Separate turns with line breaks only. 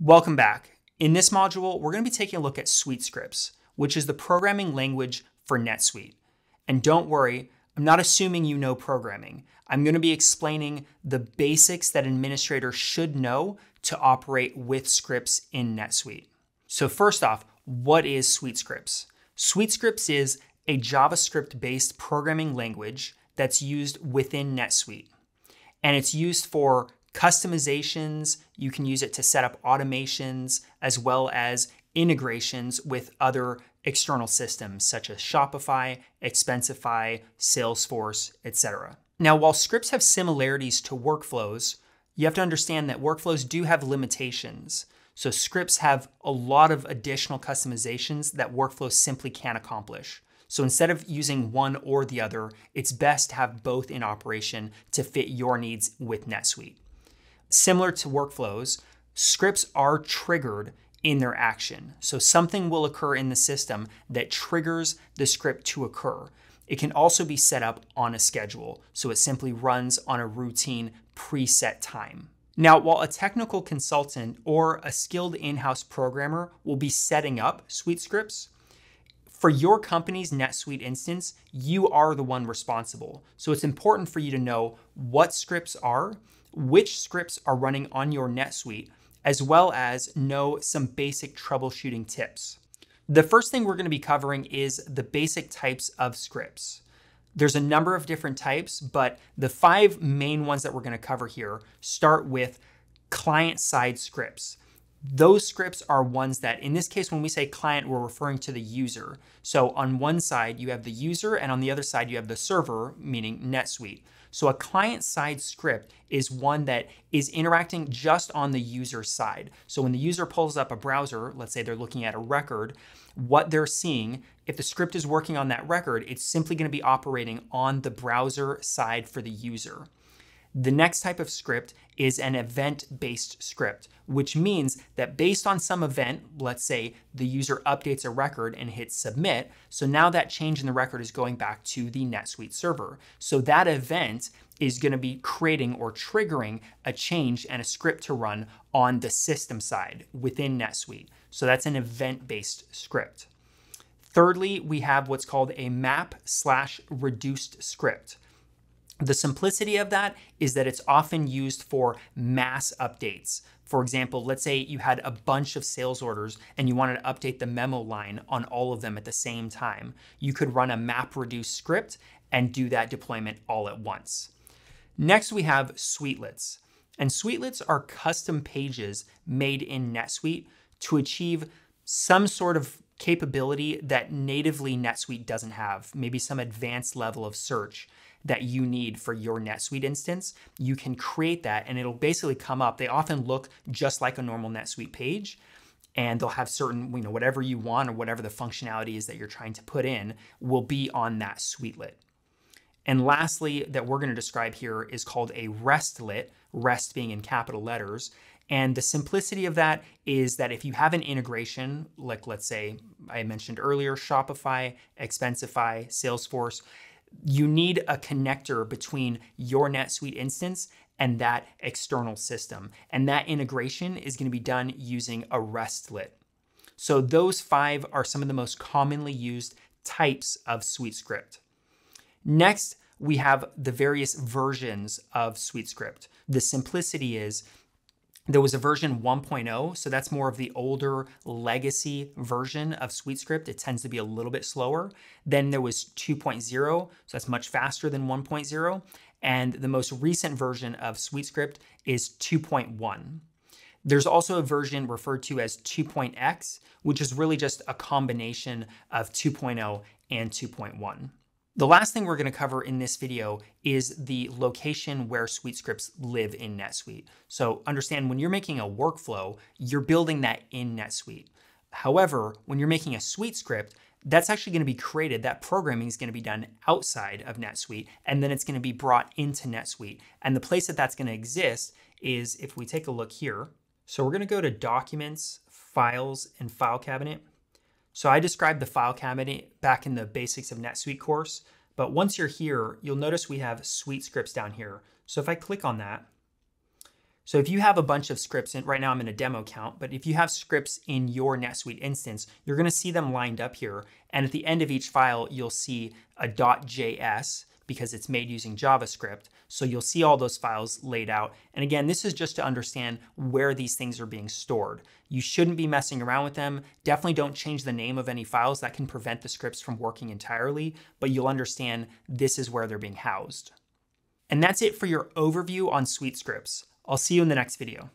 Welcome back. In this module, we're going to be taking a look at SuiteScripts, which is the programming language for NetSuite. And don't worry, I'm not assuming you know programming. I'm going to be explaining the basics that administrators should know to operate with scripts in NetSuite. So first off, what is SuiteScripts? SuiteScripts is a JavaScript-based programming language that's used within NetSuite. And it's used for customizations. You can use it to set up automations as well as integrations with other external systems such as Shopify, Expensify, Salesforce, etc. Now, while scripts have similarities to workflows, you have to understand that workflows do have limitations. So scripts have a lot of additional customizations that workflows simply can't accomplish. So instead of using one or the other, it's best to have both in operation to fit your needs with NetSuite. Similar to workflows, scripts are triggered in their action. So something will occur in the system that triggers the script to occur. It can also be set up on a schedule, so it simply runs on a routine preset time. Now, while a technical consultant or a skilled in house programmer will be setting up suite scripts, for your company's NetSuite instance, you are the one responsible. So it's important for you to know what scripts are, which scripts are running on your NetSuite, as well as know some basic troubleshooting tips. The first thing we're going to be covering is the basic types of scripts. There's a number of different types, but the five main ones that we're going to cover here start with client side scripts. Those scripts are ones that, in this case, when we say client, we're referring to the user. So on one side, you have the user, and on the other side, you have the server, meaning NetSuite. So a client side script is one that is interacting just on the user side. So when the user pulls up a browser, let's say they're looking at a record, what they're seeing, if the script is working on that record, it's simply going to be operating on the browser side for the user. The next type of script is an event-based script, which means that based on some event, let's say the user updates a record and hits submit, so now that change in the record is going back to the NetSuite server. So that event is going to be creating or triggering a change and a script to run on the system side within NetSuite. So that's an event-based script. Thirdly, we have what's called a map slash reduced script. The simplicity of that is that it's often used for mass updates. For example, let's say you had a bunch of sales orders and you wanted to update the memo line on all of them at the same time. You could run a map reduce script and do that deployment all at once. Next, we have Suitelets. And Suitelets are custom pages made in NetSuite to achieve some sort of capability that natively NetSuite doesn't have, maybe some advanced level of search that you need for your NetSuite instance, you can create that and it'll basically come up. They often look just like a normal NetSuite page and they'll have certain, you know, whatever you want or whatever the functionality is that you're trying to put in will be on that Suitelet. And lastly, that we're going to describe here is called a RESTlet, REST being in capital letters. And the simplicity of that is that if you have an integration, like let's say I mentioned earlier, Shopify, Expensify, Salesforce, you need a connector between your NetSuite instance and that external system. And that integration is going to be done using a RESTlet. So those five are some of the most commonly used types of SuiteScript. Next, we have the various versions of SuiteScript. The simplicity is there was a version 1.0, so that's more of the older legacy version of SuiteScript. It tends to be a little bit slower. Then there was 2.0, so that's much faster than 1.0. And the most recent version of SuiteScript is 2.1. There's also a version referred to as 2.x, which is really just a combination of 2.0 and 2.1. The last thing we're going to cover in this video is the location where SuiteScripts live in NetSuite. So understand when you're making a workflow, you're building that in NetSuite. However, when you're making a SuiteScript, that's actually going to be created, that programming is going to be done outside of NetSuite, and then it's going to be brought into NetSuite. And the place that that's going to exist is if we take a look here. So we're going to go to Documents, Files, and File Cabinet. So I described the file cabinet back in the basics of NetSuite course, but once you're here, you'll notice we have suite SuiteScripts down here. So if I click on that, So if you have a bunch of scripts, and right now I'm in a demo count, but if you have scripts in your NetSuite instance, you're gonna see them lined up here. And at the end of each file, you'll see a .js because it's made using JavaScript. So you'll see all those files laid out. And again, this is just to understand where these things are being stored. You shouldn't be messing around with them. Definitely don't change the name of any files that can prevent the scripts from working entirely, but you'll understand this is where they're being housed. And that's it for your overview on SuiteScripts. I'll see you in the next video.